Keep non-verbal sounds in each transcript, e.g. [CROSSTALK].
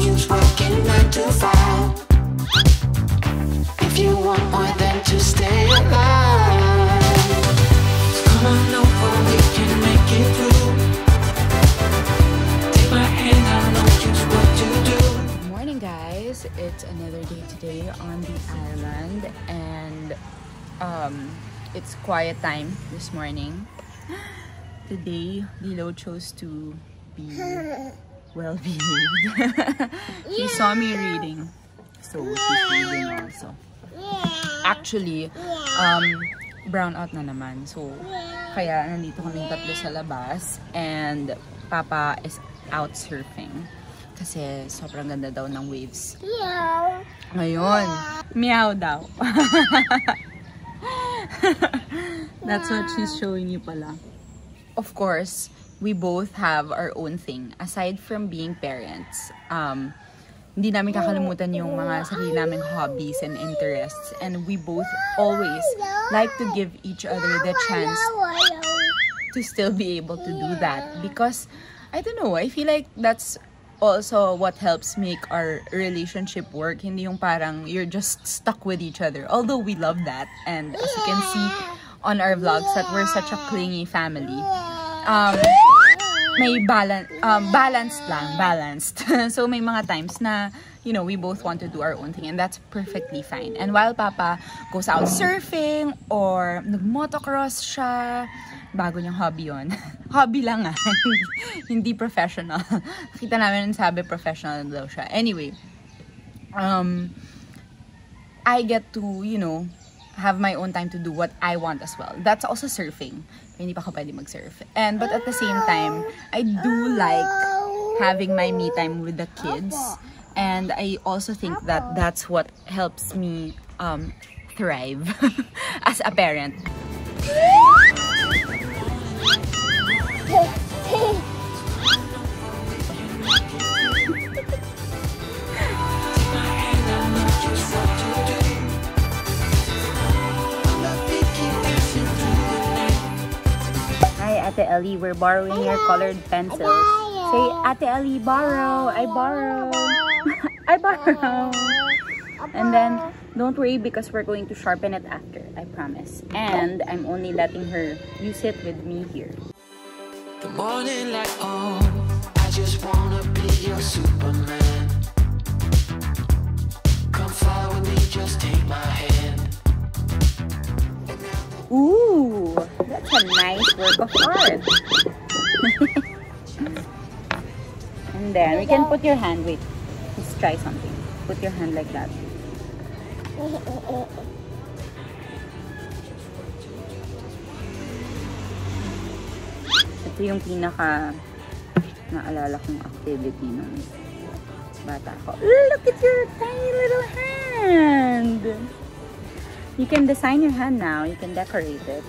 It's no working nine to five. If you want more than to stay alive, come on over, we can make it through. Take my hand, I know just what to do. Good morning, guys. It's another day today on the island, and um, it's quiet time this morning. [GASPS] Today, Lilo chose to be [LAUGHS] well behaved. she [LAUGHS] saw me reading, so she's reading also. Actually, um, brown out na naman. So, kaya nandito kaming tatlo sa labas, and Papa is out surfing. Kasi sobrang ganda daw ng waves. Ngayon, meow daw. [LAUGHS] That's what she's showing you pala. Of course, we both have our own thing. Aside from being parents, um, hindi namin kakalimutan yung mga sarili naming hobbies and interests. And we both always like to give each other the chance to still be able to do that. Because, I don't know, I feel like that's also what helps make our relationship work. Hindi yung parang you're just stuck with each other. Although we love that. And as you can see on our vlogs that we're such a clingy family. Um, may balance, um, balanced lang, balanced. [LAUGHS] so may mga times na, you know, we both want to do our own thing and that's perfectly fine. And while Papa goes out surfing or nag-motocross siya, bago niyang hobby yon [LAUGHS] hobby lang ah, [LAUGHS] hindi professional. Kita namin sabi professional daw siya. Anyway, um, I get to, you know, have my own time to do what I want as well. That's also surfing. Hindi pa ako pwede mag-surf. And, but at the same time, I do like having my me time with the kids. And I also think that that's what helps me um, thrive [LAUGHS] as a parent. [LAUGHS] Ate Ellie. We're borrowing your colored pencil. Say, Ate Ellie, borrow. I borrow. [LAUGHS] I borrow. And then, don't worry because we're going to sharpen it after. I promise. And I'm only letting her use it with me here. The morning light on, I just wanna be your Superman. Come fly with me, just take my hand. Ooh, that's a nice work of art. [LAUGHS] and then we can put your hand. Wait, let's try something. Put your hand like that. Ito yung pinaka naalala kong activity nung bata ko. Look at your tiny little hand! You can design your hand now. You can decorate it.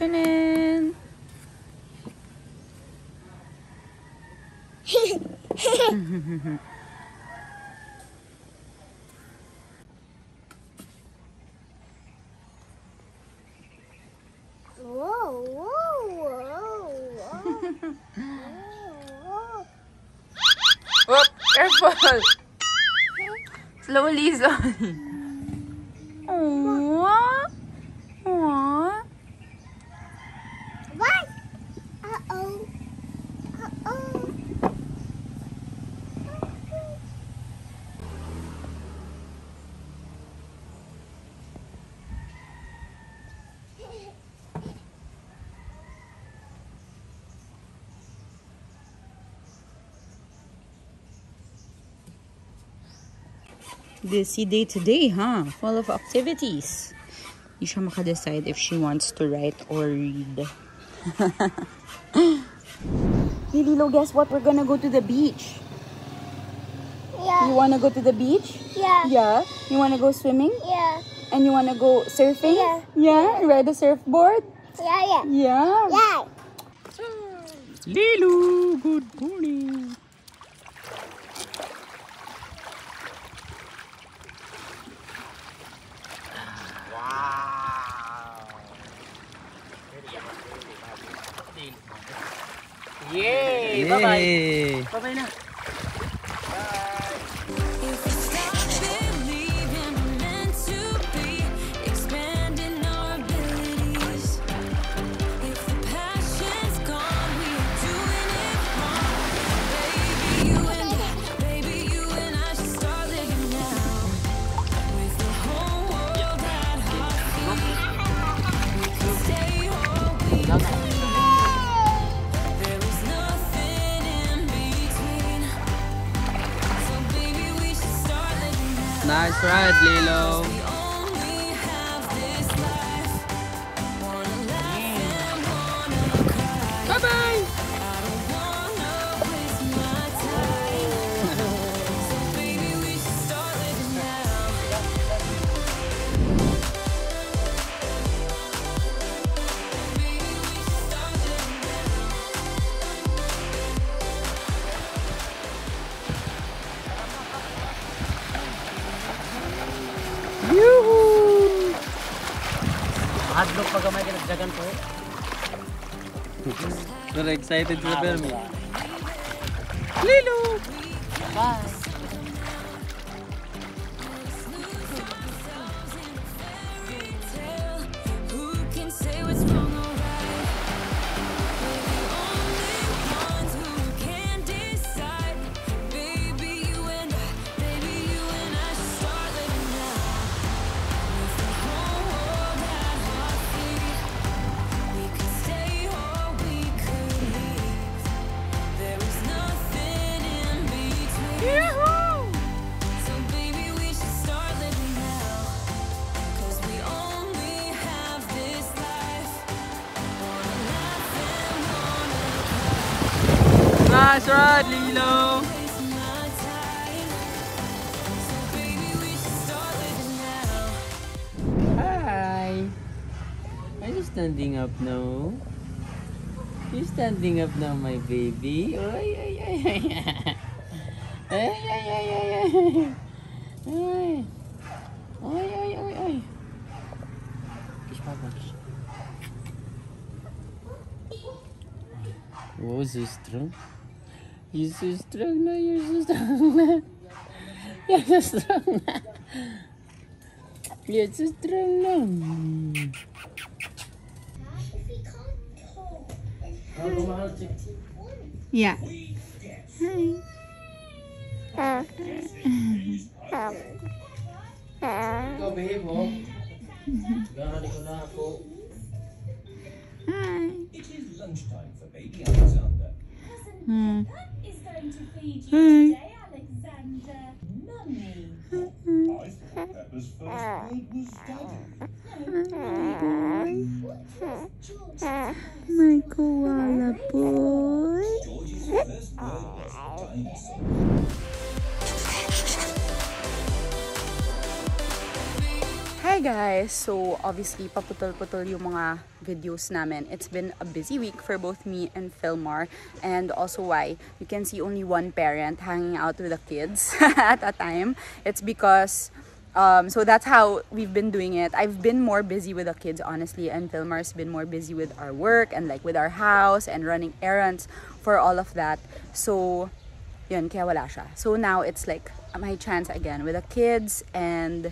Shannon! Whoa, whoa, whoa, whoa. Oh, careful! Slowly, slowly. Aww. Busy day today, huh? Full of activities. Hindi siya makadecide if she wants to write or read. [LAUGHS] hey, Lilo, guess what? We're gonna go to the beach. Yeah. You wanna go to the beach? Yeah. Yeah. You wanna go swimming? Yeah. And you wanna go surfing? Yeah. Yeah. Ride a surfboard? Yeah. Yeah. Yeah. Yeah. Lilu, good morning. bye bye. Bye bye nè. Ride, Lilo. excited sila pero may... Lilo! Bye! Standing up now? You're standing up now, my baby? Ay, ay, ay, ay. Ay, [LAUGHS] ay, ay, ay, ay. Ay. Ay, ay, ay, ay. Kiss Papa. Oh, so strong. You're so strong now. You're so strong now. [LAUGHS] You're so strong now. You're so strong now. Yeah. Ikaw, behave mo. Gana ko na ako. Hmm. is going to feed you today, Alexander. Guys! So obviously paputol-putol yung mga videos namin. It's been a busy week for both me and Philmar and also why you can see only one parent hanging out with the kids [LAUGHS] at a time. It's because um, so that's how we've been doing it. I've been more busy with the kids honestly and Philmar's been more busy with our work and like with our house and running errands for all of that. So yun, kaya wala siya. So now it's like my chance again with the kids and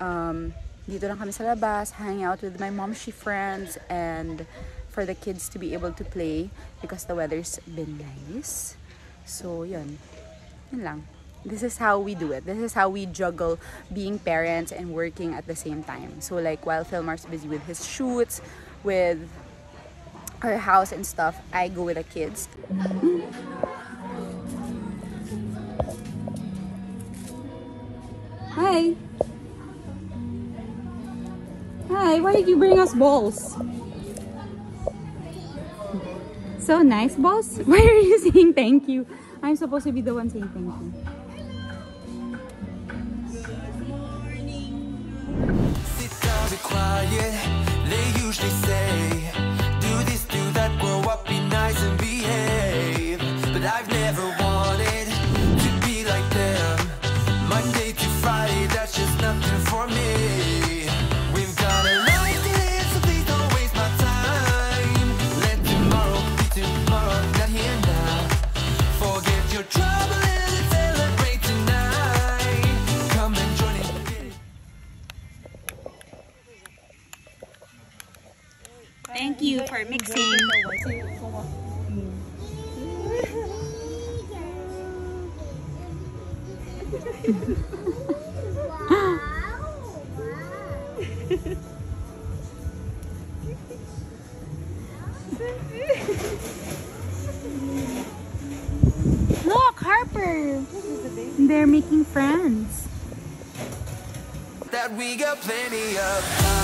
um, dito lang kami sa labas, hang out with my momshi friends and for the kids to be able to play because the weather's been nice. So, yun. Yun lang. This is how we do it. This is how we juggle being parents and working at the same time. So, like, while Philmar's busy with his shoots, with our house and stuff, I go with the kids. Hi! Hi, why did you bring us balls? So nice, boss. [LAUGHS] Why are you saying thank you? I'm supposed to be the one saying thank you. [LAUGHS] Look, Harper. They're making friends. That we got plenty of time.